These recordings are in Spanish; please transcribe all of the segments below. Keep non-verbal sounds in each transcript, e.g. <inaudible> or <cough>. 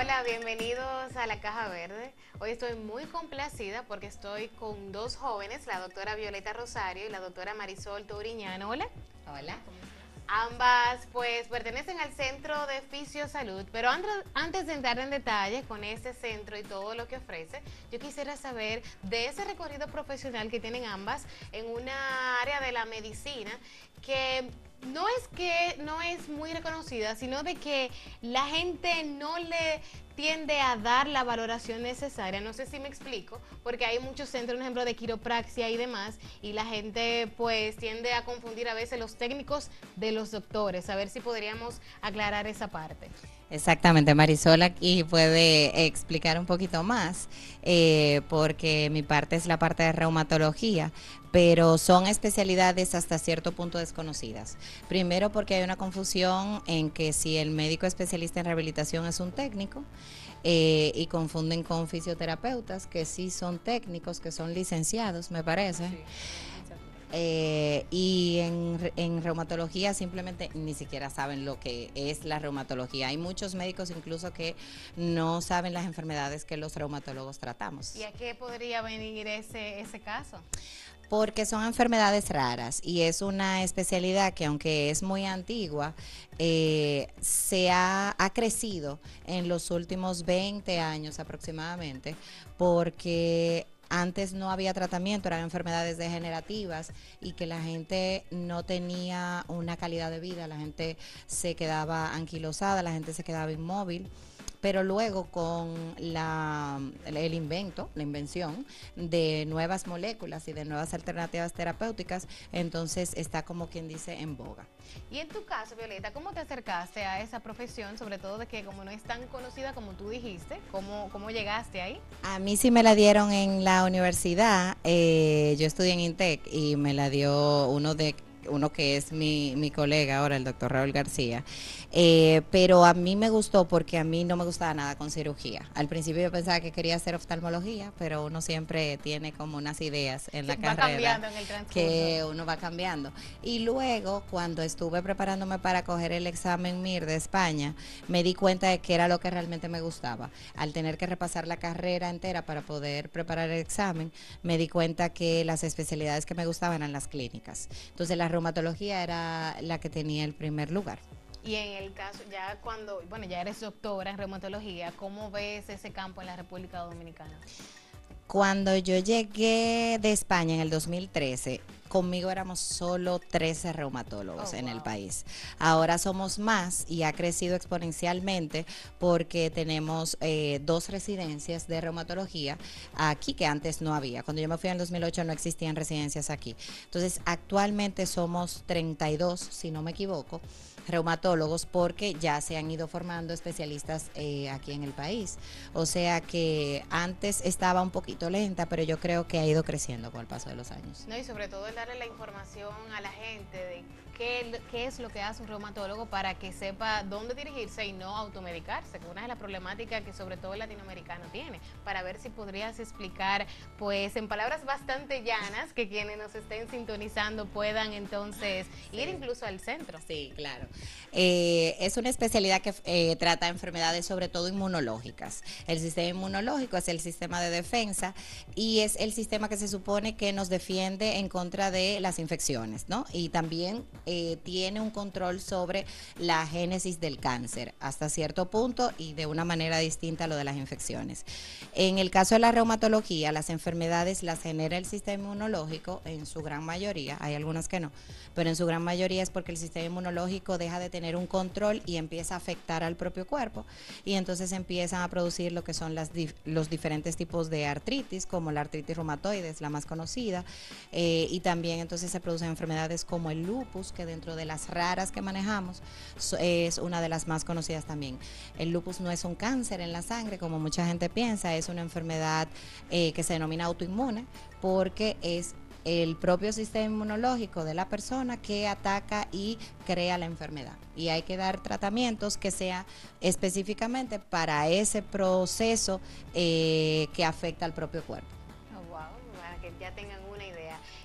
Hola, bienvenidos a la Caja Verde. Hoy estoy muy complacida porque estoy con dos jóvenes, la doctora Violeta Rosario y la doctora Marisol Touriñano. Hola. Hola. Ambas pues pertenecen al Centro de Fisiosalud, pero antes de entrar en detalle con este centro y todo lo que ofrece, yo quisiera saber de ese recorrido profesional que tienen ambas en una área de la medicina que no es que no es muy reconocida, sino de que la gente no le tiende a dar la valoración necesaria. No sé si me explico, porque hay muchos centros, un ejemplo, de quiropraxia y demás, y la gente pues tiende a confundir a veces los técnicos de los doctores. A ver si podríamos aclarar esa parte. Exactamente, Marisol aquí puede explicar un poquito más, eh, porque mi parte es la parte de reumatología, pero son especialidades hasta cierto punto desconocidas. Primero porque hay una confusión en que si el médico especialista en rehabilitación es un técnico, eh, y confunden con fisioterapeutas que sí son técnicos, que son licenciados, me parece. Eh, y en, en, reumatología simplemente ni siquiera saben lo que es la reumatología. Hay muchos médicos incluso que no saben las enfermedades que los reumatólogos tratamos. ¿Y a qué podría venir ese, ese caso? porque son enfermedades raras y es una especialidad que aunque es muy antigua, eh, se ha, ha, crecido en los últimos 20 años aproximadamente, porque antes no había tratamiento, eran enfermedades degenerativas y que la gente no tenía una calidad de vida, la gente se quedaba anquilosada, la gente se quedaba inmóvil pero luego con la, el invento, la invención de nuevas moléculas y de nuevas alternativas terapéuticas, entonces está como quien dice en boga. Y en tu caso, Violeta, ¿cómo te acercaste a esa profesión, sobre todo de que como no es tan conocida como tú dijiste, ¿cómo, cómo llegaste ahí? A mí sí me la dieron en la universidad, eh, yo estudié en INTEC y me la dio uno de uno que es mi, mi colega ahora, el doctor Raúl García. Eh, pero a mí me gustó porque a mí no me gustaba nada con cirugía. Al principio yo pensaba que quería hacer oftalmología, pero uno siempre tiene como unas ideas en la carrera que uno va cambiando. Y luego, cuando estuve preparándome para coger el examen MIR de España, me di cuenta de que era lo que realmente me gustaba. Al tener que repasar la carrera entera para poder preparar el examen, me di cuenta que las especialidades que me gustaban eran las clínicas. Entonces la reumatología era la que tenía el primer lugar. Y en el caso, ya cuando, bueno, ya eres doctora en reumatología, ¿cómo ves ese campo en la República Dominicana? Cuando yo llegué de España en el 2013, conmigo éramos solo 13 reumatólogos oh, en el país. Ahora somos más y ha crecido exponencialmente porque tenemos eh, dos residencias de reumatología aquí que antes no había. Cuando yo me fui en el 2008 no existían residencias aquí. Entonces, actualmente somos 32, si no me equivoco reumatólogos porque ya se han ido formando especialistas eh, aquí en el país. O sea que antes estaba un poquito lenta, pero yo creo que ha ido creciendo con el paso de los años. No, y sobre todo el darle la información a la gente de qué, qué, es lo que hace un reumatólogo para que sepa dónde dirigirse y no automedicarse, que una de las problemáticas que sobre todo el latinoamericano tiene, para ver si podrías explicar, pues en palabras bastante llanas, que quienes nos estén sintonizando puedan entonces ir incluso al centro. Sí, claro. Eh, es una especialidad que eh, trata enfermedades sobre todo inmunológicas. El sistema inmunológico es el sistema de defensa y es el sistema que se supone que nos defiende en contra de las infecciones, ¿no? Y también eh, tiene un control sobre la génesis del cáncer hasta cierto punto y de una manera distinta a lo de las infecciones. En el caso de la reumatología, las enfermedades las genera el sistema inmunológico en su gran mayoría, hay algunas que no, pero en su gran mayoría es porque el sistema inmunológico deja de tener un control y empieza a afectar al propio cuerpo y entonces empiezan a producir lo que son las, los diferentes tipos de artritis, como la artritis reumatoide, es la más conocida, eh, y también entonces se producen enfermedades como el lupus, dentro de las raras que manejamos es una de las más conocidas también. El lupus no es un cáncer en la sangre, como mucha gente piensa, es una enfermedad eh, que se denomina autoinmune porque es el propio sistema inmunológico de la persona que ataca y crea la enfermedad. Y hay que dar tratamientos que sean específicamente para ese proceso eh, que afecta al propio cuerpo. Oh, wow, para que ya tengan.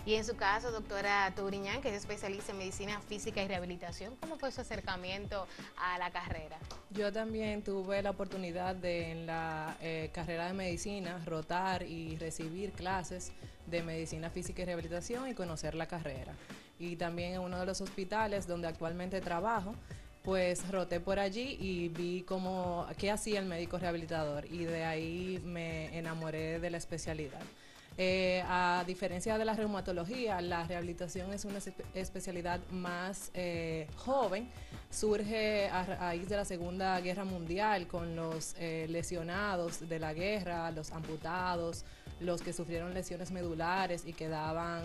Y en su caso, doctora Turiñán, que es especialista en medicina física y rehabilitación, ¿cómo fue su acercamiento a la carrera? Yo también tuve la oportunidad de en la eh, carrera de medicina rotar y recibir clases de medicina física y rehabilitación y conocer la carrera. Y también en uno de los hospitales donde actualmente trabajo, pues roté por allí y vi cómo, qué hacía el médico rehabilitador y de ahí me enamoré de la especialidad. Eh, a diferencia de la reumatología, la rehabilitación es una especialidad más eh, joven. Surge a raíz de la Segunda Guerra Mundial con los eh, lesionados de la guerra, los amputados, los que sufrieron lesiones medulares y quedaban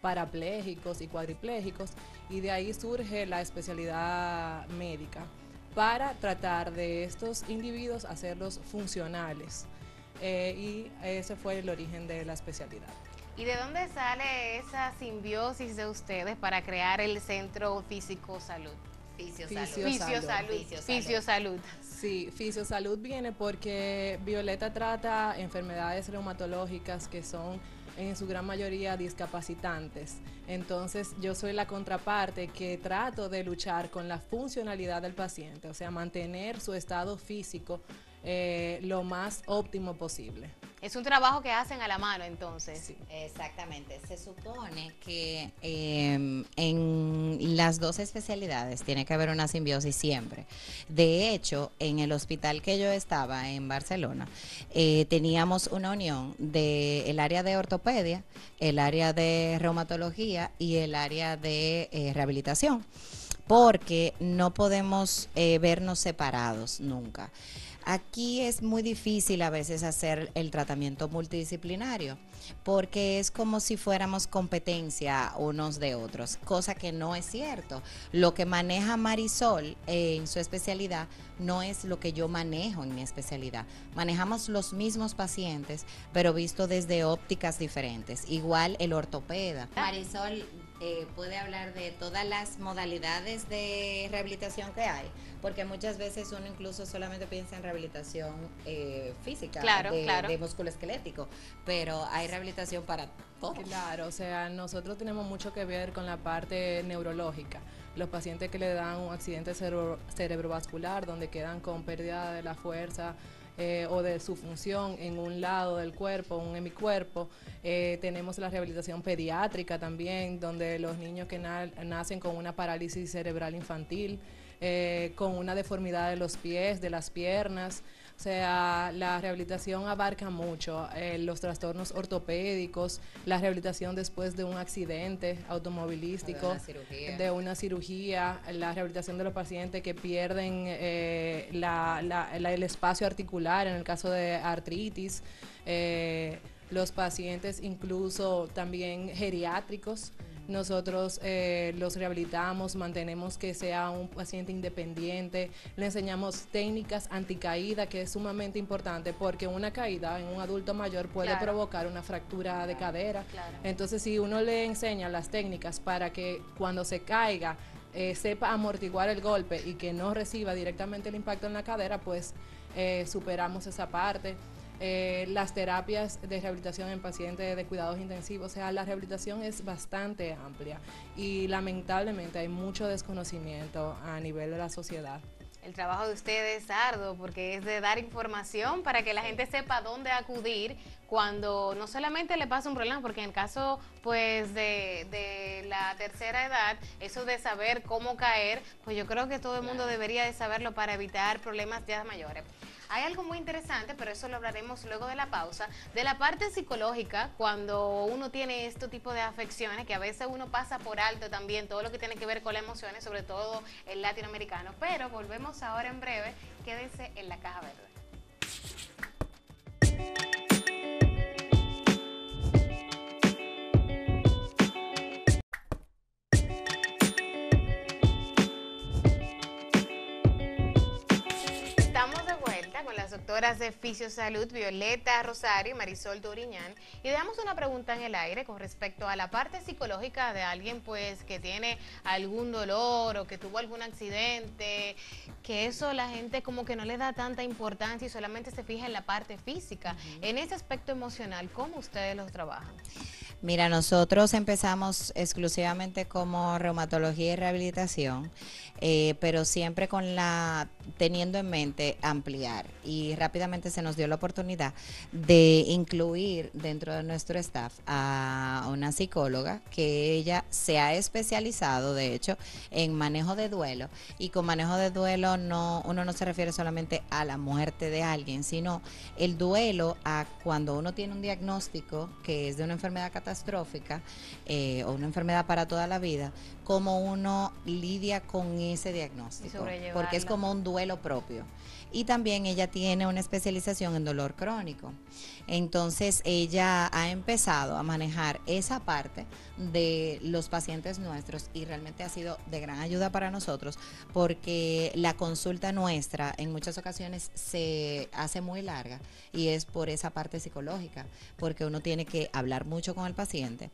parapléjicos y cuadriplégicos. Y de ahí surge la especialidad médica para tratar de estos individuos hacerlos funcionales. Eh, y ese fue el origen de la especialidad. ¿Y de dónde sale esa simbiosis de ustedes para crear el Centro Físico Salud? Fisiosalud. Fisiosalud. Sí, Fisiosalud viene porque Violeta trata enfermedades reumatológicas que son en su gran mayoría discapacitantes. Entonces yo soy la contraparte que trato de luchar con la funcionalidad del paciente, o sea, mantener su estado físico eh, lo más óptimo posible. Es un trabajo que hacen a la mano entonces. Sí. Exactamente. Se supone que em, en las dos especialidades tiene que haber una simbiosis siempre. De hecho, en el hospital que yo estaba en Barcelona, eh, teníamos una unión del área de ortopedia, el área de reumatología y el área de eh, rehabilitación, porque no podemos vernos separados nunca. Aquí es muy difícil a veces hacer el tratamiento multidisciplinario porque es como si fuéramos competencia unos de otros, cosa que no es cierto. Lo que maneja Marisol en su especialidad no es lo que yo manejo en mi especialidad. Manejamos los mismos pacientes, pero visto desde ópticas diferentes. Igual el ortopeda. Marisol eh, puede hablar de todas las modalidades de rehabilitación que hay, porque muchas veces uno incluso solamente piensa en rehabilitación eh, física, de, de músculo esquelético, pero hay rehabilitación para todo. Claro, o sea, nosotros tenemos mucho que ver con la parte neurológica. Los pacientes que le dan un accidente cerebrovascular, donde quedan con pérdida de la fuerza, eh, o de su función en un lado del cuerpo, un hemicuerpo. Eh, tenemos la rehabilitación pediátrica también, donde los niños que nacen con una parálisis cerebral infantil, eh, con una deformidad de los pies, de las piernas. O sea, la rehabilitación abarca mucho eh, los trastornos ortopédicos, la rehabilitación después de un accidente automovilístico, de una cirugía, la rehabilitación de los pacientes que pierden eh, el espacio articular en el caso de artritis, eh, los pacientes incluso también geriátricos. Nosotros eh, los rehabilitamos, mantenemos que sea un paciente independiente, le enseñamos técnicas anticaída, que es sumamente importante porque una caída en un adulto mayor puede provocar una fractura de cadera. Entonces, si uno le enseña las técnicas para que cuando se caiga eh, sepa amortiguar el golpe y que no reciba directamente el impacto en la cadera, pues eh, superamos esa parte. Eh, las terapias de rehabilitación en pacientes de cuidados intensivos. O sea, la rehabilitación es bastante amplia y lamentablemente hay mucho desconocimiento a nivel de la sociedad. El trabajo de ustedes es arduo porque es de dar información para que la gente sepa dónde acudir cuando no solamente le pasa un problema, porque en el caso pues de, de, la tercera edad, eso de saber cómo caer, pues yo creo que todo el mundo debería de saberlo para evitar problemas ya mayores. Hay algo muy interesante, pero eso lo hablaremos luego de la pausa, de la parte psicológica, cuando uno tiene este tipo de afecciones, que a veces uno pasa por alto también todo lo que tiene que ver con las emociones, sobre todo el latinoamericano. Pero volvemos ahora en breve, quédese en la caja verde. Doctoras de Fisiosalud, Violeta Rosario y Marisol Doriñán. Y damos una pregunta en el aire con respecto a la parte psicológica de alguien pues que tiene algún dolor o que tuvo algún accidente, que eso la gente como que no le da tanta importancia y solamente se fija en la parte física. En ese aspecto emocional, ¿cómo ustedes lo trabajan? Mira, nosotros empezamos exclusivamente como reumatología y rehabilitación, eh, pero siempre con la teniendo en mente ampliar y rápidamente se nos dio la oportunidad de incluir dentro de nuestro staff a una psicóloga que ella se ha especializado de hecho en manejo de duelo. Y con manejo de duelo no uno no se refiere solamente a la muerte de alguien sino el duelo a cuando uno tiene un diagnóstico que es de una enfermedad catastrófica eh, o una enfermedad para toda la vida cómo uno lidia con ese diagnóstico. Porque es como un duelo propio. Y también ella tiene una especialización en dolor crónico. Entonces ella ha empezado a manejar esa parte de los pacientes nuestros y realmente ha sido de gran ayuda para nosotros porque la consulta nuestra en muchas ocasiones se hace muy larga y es por esa parte psicológica, porque uno tiene que hablar mucho con el paciente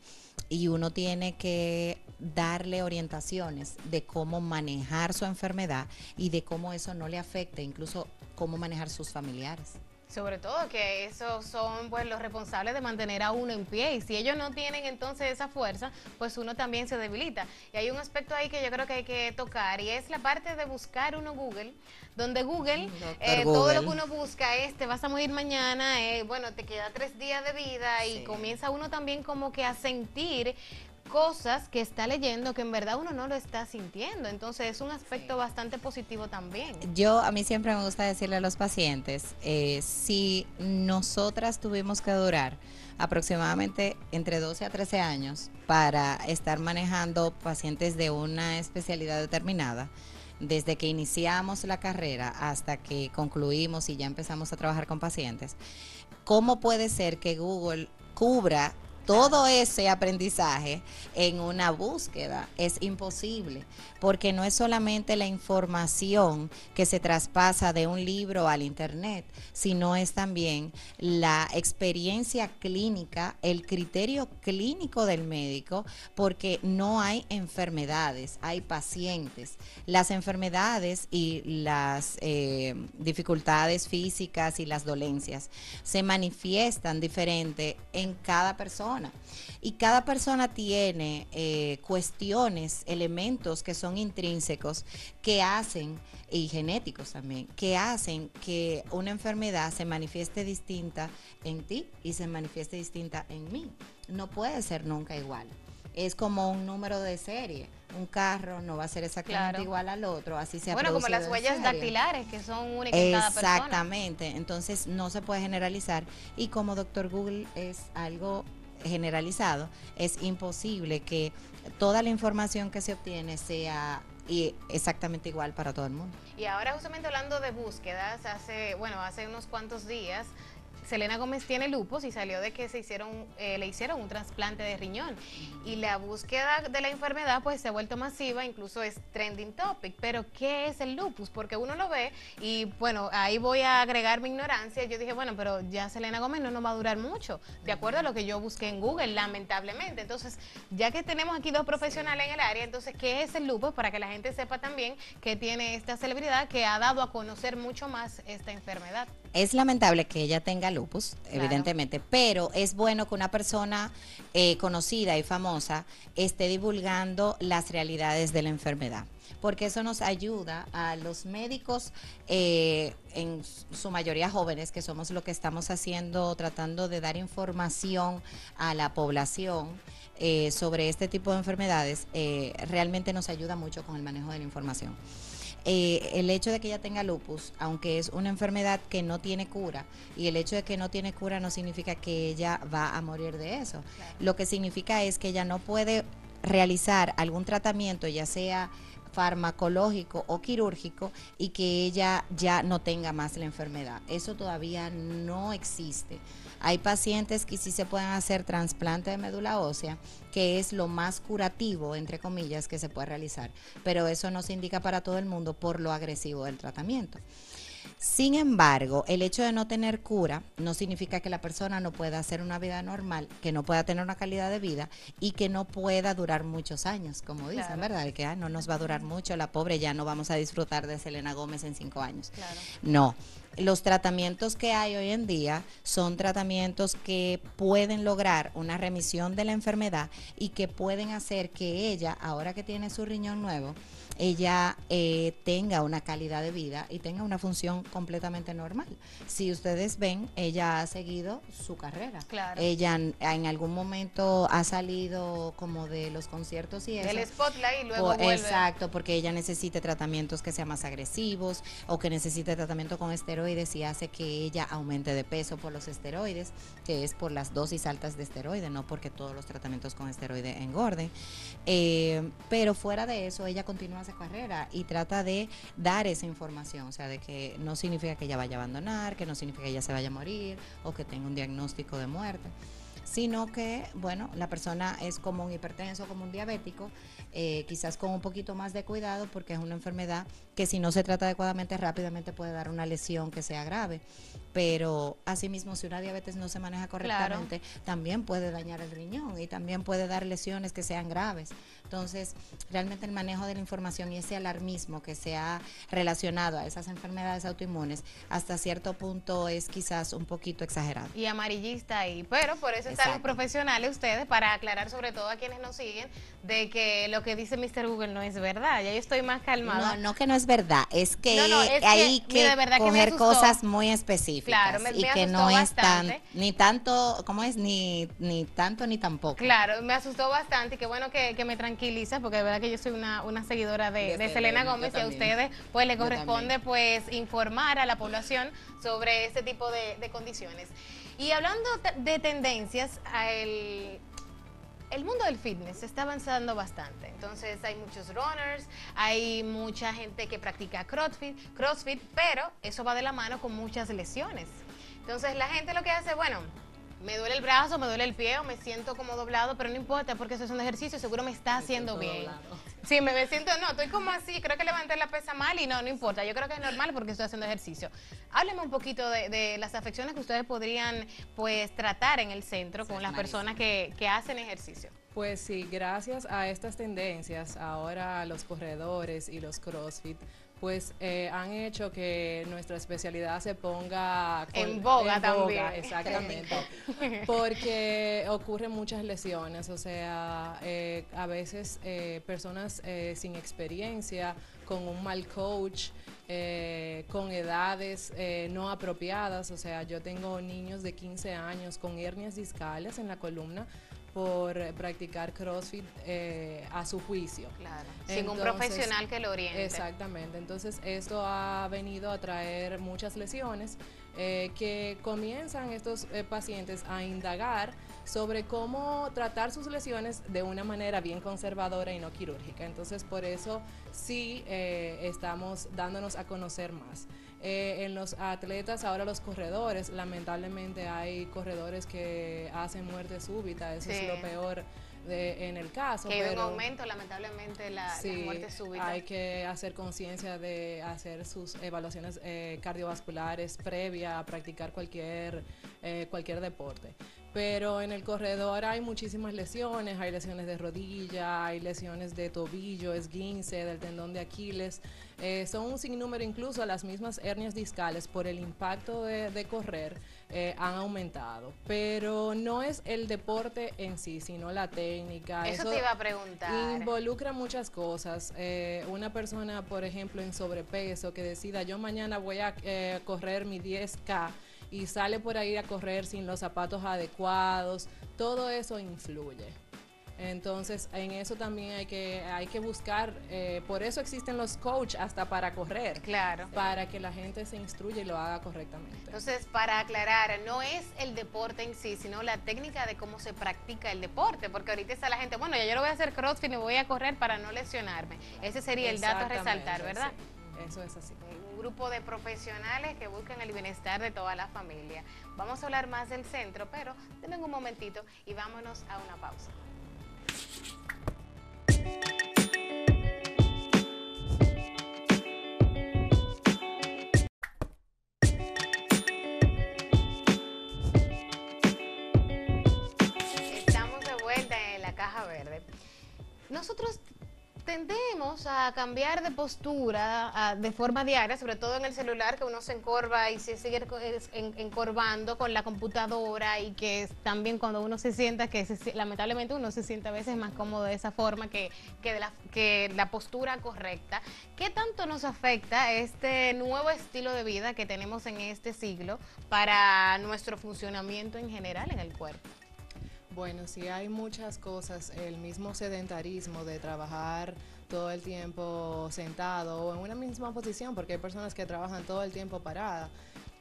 y uno tiene que darle orientaciones de cómo manejar su enfermedad y de cómo eso no le afecte, incluso cómo manejar sus familiares. Sobre todo que esos son pues los responsables de mantener a uno en pie. Y si ellos no tienen entonces esa fuerza, pues uno también se debilita. Y hay un aspecto ahí que yo creo que hay que tocar y es la parte de buscar uno Google, donde Google, eh, todo lo que uno busca es te vas a morir mañana, eh, bueno, te queda tres días de vida y comienza uno también como que a sentir cosas que está leyendo que en verdad uno no lo está sintiendo. Entonces es un aspecto bastante positivo también. Yo a mí siempre me gusta decirle a los pacientes, eh, si nosotras tuvimos que durar aproximadamente entre 12 a 13 años para estar manejando pacientes de una especialidad determinada, desde que iniciamos la carrera hasta que concluimos y ya empezamos a trabajar con pacientes, ¿cómo puede ser que Google cubra todo ese aprendizaje en una búsqueda. Es imposible, porque no es solamente la información que se traspasa de un libro al Internet, sino es también la experiencia clínica, el criterio clínico del médico, porque no hay enfermedades, hay pacientes. Las enfermedades y las eh, dificultades físicas y las dolencias se manifiestan diferente en cada persona y cada persona tiene eh, cuestiones, elementos que son intrínsecos que hacen, y genéticos también, que hacen que una enfermedad se manifieste distinta en ti y se manifieste distinta en mí. No puede ser nunca igual. Es como un número de serie. Un carro no va a ser exactamente igual al otro, así se Bueno, como las huellas dactilares que son únicas en cada persona. Exactamente, entonces no se puede generalizar. Y como doctor Google es algo generalizado, es imposible que toda la información que se obtiene sea exactamente igual para todo el mundo. Y ahora justamente hablando de búsquedas, hace, bueno, hace unos cuantos días Selena Gómez tiene lupus y salió de que se hicieron, eh, le hicieron un trasplante de riñón. Y la búsqueda de la enfermedad pues se ha vuelto masiva, incluso es trending topic. Pero ¿qué es el lupus? Porque uno lo ve y bueno, ahí voy a agregar mi ignorancia. Yo dije, bueno, pero ya Selena Gómez no nos va a durar mucho, de acuerdo a lo que yo busqué en Google, lamentablemente. Entonces, ya que tenemos aquí dos profesionales en el área, entonces, ¿qué es el lupus? Para que la gente sepa también que tiene esta celebridad que ha dado a conocer mucho más esta enfermedad. Es lamentable que ella tenga lupus evidentemente, pero es bueno que una persona eh, conocida y famosa esté divulgando las realidades de la enfermedad porque eso nos ayuda a los médicos, eh, en su mayoría jóvenes, que somos lo que estamos haciendo, tratando de dar información a la población eh, sobre este tipo de enfermedades, realmente nos ayuda mucho con el manejo de la información. Eh, el hecho de que ella tenga lupus, aunque es una enfermedad que no tiene cura, y el hecho de que no tiene cura no significa que ella va a morir de eso. Lo que significa es que ella no puede realizar algún tratamiento, ya sea farmacológico o quirúrgico y que ella ya no tenga más la enfermedad. Eso todavía no existe. Hay pacientes que sí se pueden hacer trasplante de médula ósea, que es lo más curativo, entre comillas, que se puede realizar, pero eso no se indica para todo el mundo por lo agresivo del tratamiento. Sin embargo, el hecho de no tener cura no significa que la persona no pueda hacer una vida normal, que no pueda tener una calidad de vida y que no pueda durar muchos años, como dicen, ¿verdad? que ah, no nos va a durar mucho, la pobre ya no vamos a disfrutar de Selena Gómez en cinco años. No, los tratamientos que hay hoy en día son tratamientos que pueden lograr una remisión de la enfermedad y que pueden hacer que ella, ahora que tiene su riñón nuevo, ella eh, tenga una calidad de vida y tenga una función completamente normal. Si ustedes ven, ella ha seguido su carrera. Claro. Ella en, en algún momento ha salido como de los conciertos y eso. El spotlight y luego Por- vuelve. Exacto, porque ella necesite tratamientos que sean más agresivos o que necesite tratamiento con esteroides y hace que ella aumente de peso por los esteroides, que es por las dosis altas de esteroides, no porque todos los tratamientos con esteroides engorden. Eh, pero fuera de eso, ella continúa esa carrera y trata de dar esa información, o sea, de que no significa que ella vaya a abandonar, que no significa que ella se vaya a morir o que tenga un diagnóstico de muerte sino que, bueno, la persona es como un hipertenso, como un diabético, eh, quizás con un poquito más de cuidado porque es una enfermedad que si no se trata adecuadamente rápidamente puede dar una lesión que sea grave. Pero asimismo, si una diabetes no se maneja correctamente, también puede dañar el riñón y también puede dar lesiones que sean graves. Entonces, realmente el manejo de la información y ese alarmismo que se ha relacionado a esas enfermedades autoinmunes, hasta cierto punto es quizás un poquito exagerado. y amarillista ahí. Pero por eso están los profesionales, ustedes, para aclarar sobre todo a quienes nos siguen, de que lo que dice Mr. Google no es verdad. Ya yo estoy más calmada. No, no que no es verdad, es que No, no, es que, hay que, mira, de verdad que coger cosas muy específicas Claro, me- y me que asustó no es tan ni tanto, ¿cómo es? Ni ni tanto ni tampoco. Claro, me asustó bastante y qué bueno que, que me tranquiliza porque de verdad que yo soy una, una seguidora de, De de Selena, Gómez y a ustedes pues le corresponde pues informar a la población sobre este tipo de, de condiciones. Y hablando de tendencias, el, el mundo del fitness está avanzando bastante. Entonces hay muchos runners, hay mucha gente que practica CrossFit, CrossFit, pero eso va de la mano con muchas lesiones. Entonces la gente lo que hace, bueno, me duele el brazo, me duele el pie o me siento como doblado, pero no importa porque eso es un ejercicio, seguro me está haciendo bien. Sí, me, me siento, no, estoy como así, creo que levanté la pesa mal y no, no importa, yo creo que es normal porque estoy haciendo ejercicio. Hábleme un poquito de, de las afecciones que ustedes podrían pues tratar en el centro con las personas que, que hacen ejercicio. Pues sí, gracias a estas tendencias, ahora los corredores y los CrossFit, pues eh, han hecho que nuestra especialidad se ponga En boga en también. exactamente. <laughs> Porque ocurren muchas lesiones, o sea, eh, a veces eh, personas eh, sin experiencia, con un mal coach, eh, con edades eh, no apropiadas, o sea, yo tengo niños de 15 años con hernias discales en la columna por practicar CrossFit eh, a su juicio. Claro. Sin un profesional que lo oriente. Exactamente, entonces esto ha venido a traer muchas lesiones eh, que comienzan estos eh, pacientes a indagar sobre cómo tratar sus lesiones de una manera bien conservadora y no quirúrgica. Entonces por eso sí eh, estamos dándonos a conocer más. Eh, en los atletas, ahora los corredores, lamentablemente hay corredores que hacen muerte súbita, eso Sí. es lo peor de- en el caso. que hay un pero- aumento, lamentablemente, la, la Sí, muerte súbita. hay que hacer conciencia de hacer sus evaluaciones eh, cardiovasculares previa a practicar cualquier, eh, cualquier deporte. Pero en el corredor hay muchísimas lesiones, hay lesiones de rodilla, hay lesiones de tobillo, esguince, del tendón de Aquiles. Eh, son un sinnúmero, incluso las mismas hernias discales por el impacto de, de correr eh, han aumentado. Pero no es el deporte en sí, sino la técnica. Eso te iba a preguntar. Involucra muchas cosas. Eh, una persona, por ejemplo, en sobrepeso que decida yo mañana voy a correr mi 10K y sale por ahí a correr sin los zapatos adecuados, todo eso influye. Entonces, en eso también hay que, hay que buscar, eh, por eso existen los coach hasta para correr, Claro. para que la gente se instruya y lo haga correctamente. Entonces, para aclarar, no es el deporte en sí, sino la técnica de cómo se practica el deporte, porque ahorita está la gente, bueno, ya yo lo voy a hacer CrossFit y voy a correr para no lesionarme. Ese sería el dato a resaltar, ¿verdad? sí, eso es así. Grupo de profesionales que buscan el bienestar de toda la familia. Vamos a hablar más del centro, pero denme un momentito y vámonos a una pausa. Estamos de vuelta en la caja verde. Nosotros tendemos a cambiar de postura de forma diaria, sobre todo en el celular, que uno se encorva y se sigue encorvando con la computadora y que también cuando uno se sienta, que lamentablemente uno se siente a veces más cómodo de esa forma que, que, de la, que la postura correcta. ¿Qué tanto nos afecta este nuevo estilo de vida que tenemos en este siglo para nuestro funcionamiento en general en el cuerpo? Bueno, sí hay muchas cosas, el mismo sedentarismo de trabajar todo el tiempo sentado o en una misma posición, porque hay personas que trabajan todo el tiempo parada.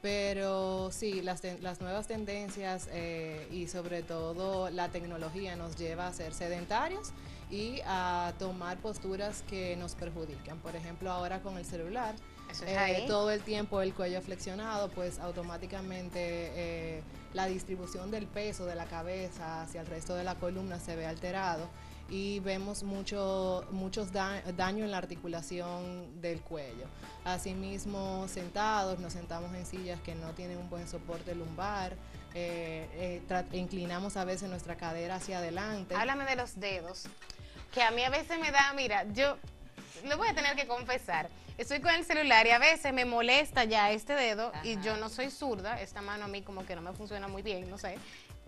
Pero sí, las, las nuevas tendencias eh, y sobre todo la tecnología nos lleva a ser sedentarios y a tomar posturas que nos perjudican. Por ejemplo, ahora con el celular, eh, todo el tiempo el cuello flexionado, pues automáticamente eh, la distribución del peso de la cabeza hacia el resto de la columna se ve alterado y vemos mucho, muchos daños en la articulación del cuello. Asimismo, sentados, nos sentamos en sillas que no tienen un buen soporte lumbar, eh, inclinamos a veces nuestra cadera hacia adelante. Háblame de los dedos, que a mí a veces me da, mira, yo lo voy a tener que confesar estoy con el celular y a veces me molesta ya este dedo y yo no soy zurda, esta mano a mí como que no me funciona muy bien, no sé.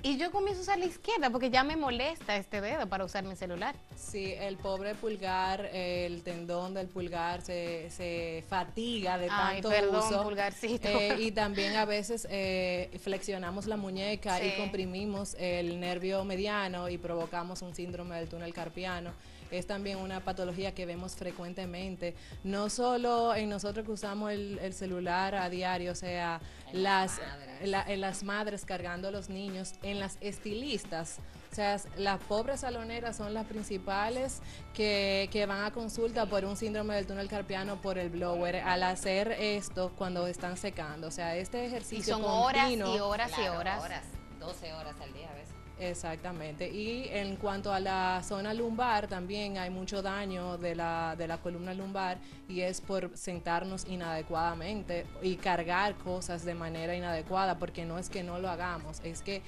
Y yo comienzo a usar la izquierda porque ya me molesta este dedo para usar mi celular. Sí, el pobre pulgar, el tendón del pulgar se, se fatiga de Ay, tanto perdón, uso. pulgarcito. Eh, y también a veces eh, flexionamos la muñeca y comprimimos el nervio mediano y provocamos un síndrome del túnel carpiano es también una patología que vemos frecuentemente, no solo en nosotros que usamos el, celular a diario, o sea, las, en las madres cargando a los niños, en las estilistas. O sea, las pobres saloneras son las principales que, que, van a consulta por un síndrome del túnel carpiano por el blower al hacer esto cuando están secando. O sea, este ejercicio y son horas y horas y horas. horas. 12 horas al día a veces. Exactamente. Y en cuanto a la zona lumbar, también hay mucho daño de la, de la columna lumbar y es por sentarnos inadecuadamente y cargar cosas de manera inadecuada, porque no es que no lo hagamos, es que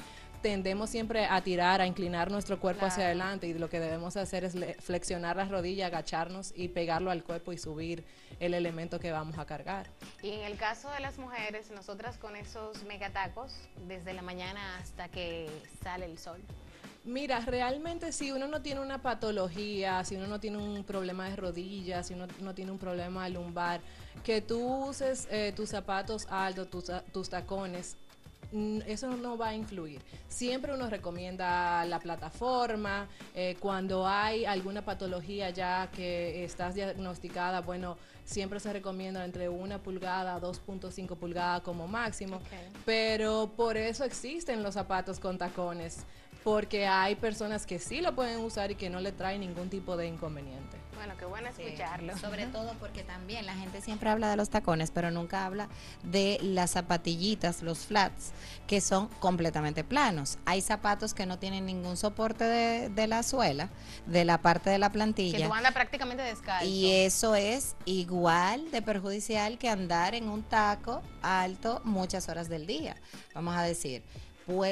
tendemos siempre a tirar, a inclinar nuestro cuerpo hacia adelante y lo que debemos hacer es flexionar las rodillas, agacharnos y pegarlo al cuerpo y subir el elemento que vamos a cargar. Y en el caso de las mujeres, nosotras con esos megatacos, desde la mañana hasta que sale el sol. Mira, realmente si uno no tiene una patología, si uno no tiene un problema de rodillas, si uno no tiene un problema lumbar, que tú uses eh, tus zapatos altos, tus, tus tacones, eso no va a influir. Siempre uno recomienda la plataforma, eh, cuando hay alguna patología ya que estás diagnosticada, bueno, siempre se recomienda entre una pulgada a 2.5 pulgadas como máximo, pero por eso existen los zapatos con tacones porque hay personas que sí lo pueden usar y que no le trae ningún tipo de inconveniente. Bueno, qué bueno escucharlo. sobre todo porque también la gente siempre habla de los tacones, pero nunca habla de las zapatillitas, los flats, que son completamente planos. Hay zapatos que no tienen ningún soporte de, la suela, de la parte de la plantilla. Que tú andas prácticamente descalzo. Y eso es igual de perjudicial que andar en un taco alto muchas horas del día. Vamos a decir,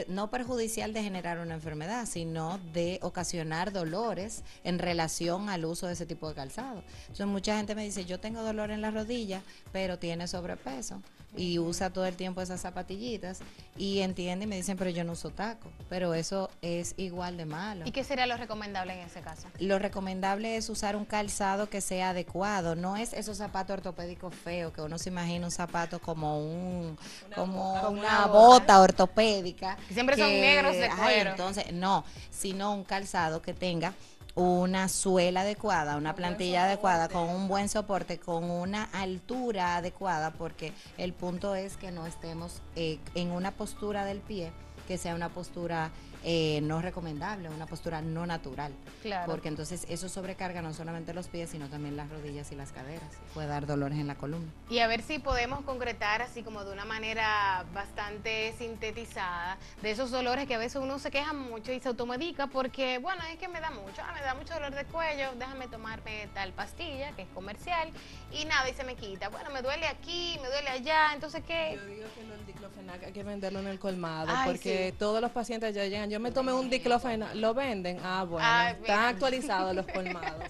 no perjudicial de generar una enfermedad, sino de ocasionar dolores en relación al uso de ese tipo de calzado. Entonces mucha gente me dice, yo tengo dolor en la rodilla, pero tiene sobrepeso y usa todo el tiempo esas zapatillitas y entiende y me dicen, pero yo no uso taco, pero eso es igual de malo. ¿Y qué sería lo recomendable en ese caso? Lo recomendable es usar un calzado que sea adecuado, no es esos zapatos ortopédicos feos, que uno se imagina un zapato como un como una, bota, ortopédica. siempre son negros de cuero. entonces, no, sino un calzado que tenga una suela adecuada, una plantilla adecuada, con un buen soporte, con una altura adecuada, porque el punto es que no estemos eh, en una postura del pie que sea una postura eh, no recomendable, una postura no natural. Claro. Porque entonces eso sobrecarga no solamente los pies, sino también las rodillas y las caderas. Puede dar dolores en la columna. Y a ver si podemos concretar así como de una manera bastante sintetizada de esos dolores que a veces uno se queja mucho y se automedica porque, bueno, es que me da mucho, ah, me da mucho dolor de cuello, déjame tomarme tal pastilla que es comercial y nada, y se me quita. Bueno, me duele aquí, me duele allá, entonces ¿qué? Yo digo que el diclofenac hay que venderlo en el colmado porque todos los pacientes ya llegan yo me tomé un diclofenac, ¿lo venden? Ah, bueno, están actualizados los colmados.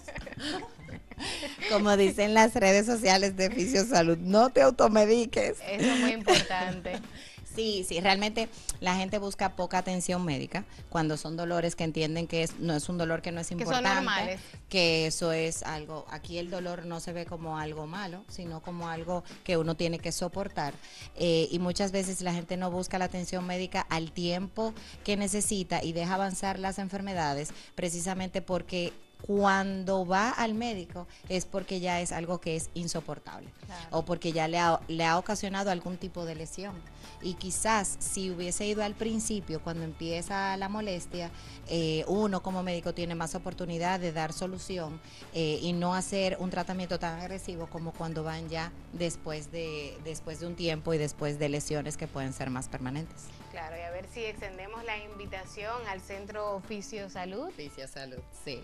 <laughs> Como dicen las redes sociales de Fisio Salud, no te automediques. Eso es muy importante. <laughs> Sí, sí, realmente la gente busca poca atención médica cuando son dolores que entienden que es, no es un dolor que no es importante. son normales. Que eso es algo, aquí el dolor no se ve como algo malo, sino como algo que uno tiene que soportar. Eh, y muchas veces la gente no busca la atención médica al tiempo que necesita y deja avanzar las enfermedades precisamente porque cuando va al médico es porque ya es algo que es insoportable o porque ya le ha, le ha ocasionado algún tipo de lesión. Y quizás si hubiese ido al principio, cuando empieza la molestia, eh, uno como médico tiene más oportunidad de dar solución eh, y no hacer un tratamiento tan agresivo como cuando van ya después de, después de un tiempo y después de lesiones que pueden ser más permanentes. Claro, y a ver si extendemos la invitación al Centro Oficio Salud. Oficio Salud, sí.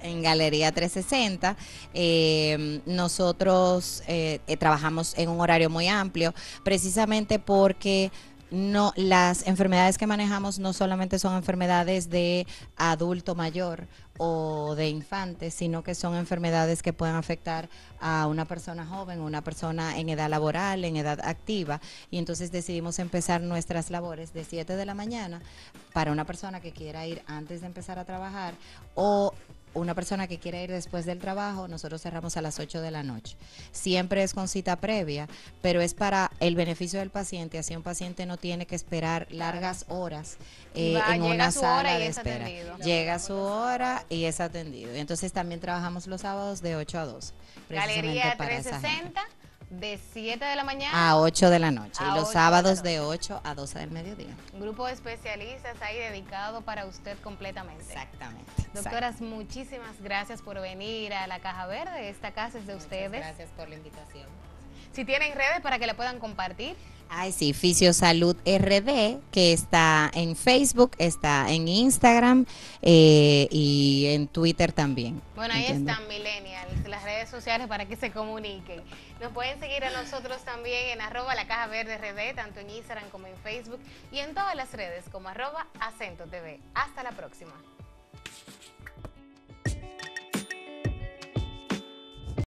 En Galería 360. Eh, nosotros eh, eh, trabajamos en un horario muy amplio, precisamente porque no las enfermedades que manejamos no solamente son enfermedades de adulto mayor o de infante, sino que son enfermedades que pueden afectar a una persona joven, una persona en edad laboral, en edad activa. Y entonces decidimos empezar nuestras labores de 7 de la mañana para una persona que quiera ir antes de empezar a trabajar o una persona que quiere ir después del trabajo, nosotros cerramos a las 8 de la noche. Siempre es con cita previa, pero es para el beneficio del paciente, así un paciente no tiene que esperar largas horas eh, en una sala de espera. Llega su hora y es atendido. Y entonces también trabajamos los sábados de 8 a 2. Galería 360 de 7 de la mañana a 8 de la noche y los sábados de, 8 a 12 del mediodía. Un grupo de especialistas ahí dedicado para usted completamente. Exactamente. Doctoras, muchísimas gracias por venir a la Caja Verde. Esta casa es de ustedes. Gracias por la invitación. Si tienen redes para que la puedan compartir. Ay, sí, Fisiosalud RD, que está en Facebook, está en Instagram eh, y en Twitter también. Bueno, ahí están millennials, las redes sociales para que se comuniquen. Nos pueden seguir a nosotros también en arroba la caja verde RD, tanto en Instagram como en Facebook y en todas las redes como arroba acento TV. Hasta la próxima.